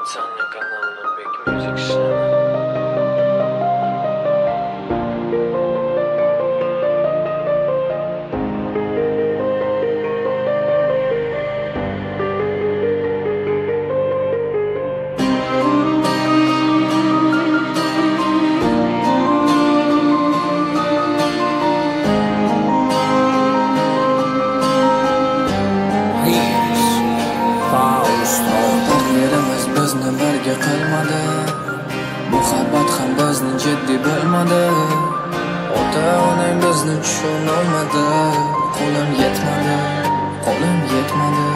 Официальный канал Nubek Music Channel. Taqdirimiz bizni birga qilmadi Muhabbat ham bizni jiddiy bo'lmadi. Ota onang bizni tushunolmadi. Qo'lim yetmadi, qo'lim yetmadi.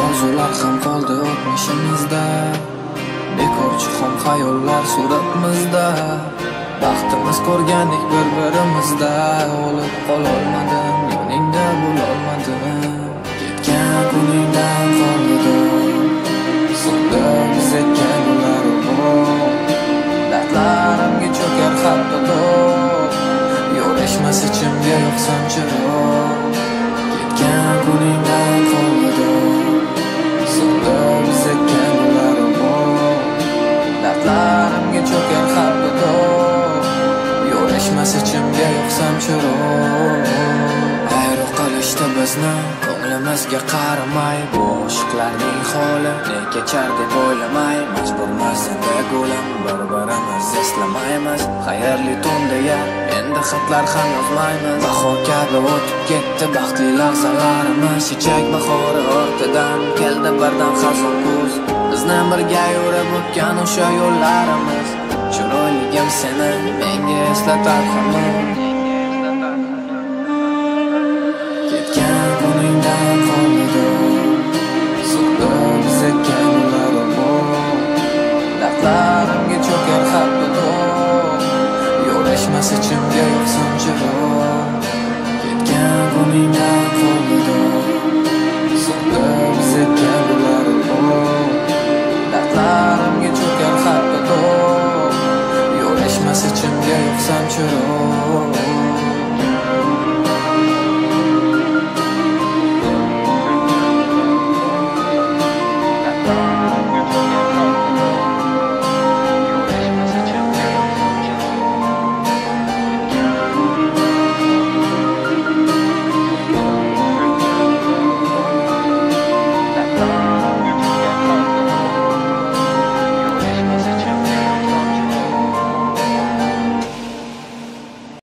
Orzular ham qoldi o'tmishimizda. Bekorchi xom xayollar suratimizda. Baxtimiz ko'rgandik bir-birimizda. O'lib qololmadi. Yo'lashmas ichimga yoqsam chiroq Ayro qilishdi bizni ko'nglimizga qaramay. Bu oshiqlarning holi ne kechar deb o'ylamay? Majburmiz endi gulim bir-birimiz eslamaymiz. Xayrli tun deya endi xatlar ham yozmaymiz. Bahor kabi o'tib ketdi baxtli lahzalarimiz. Chechak bahori ortidan keldi birdan xazon kuz Bizni birga yurib o'tgan o'sha yo'llarimiz. не ем сына, меня слота хамон. 산처럼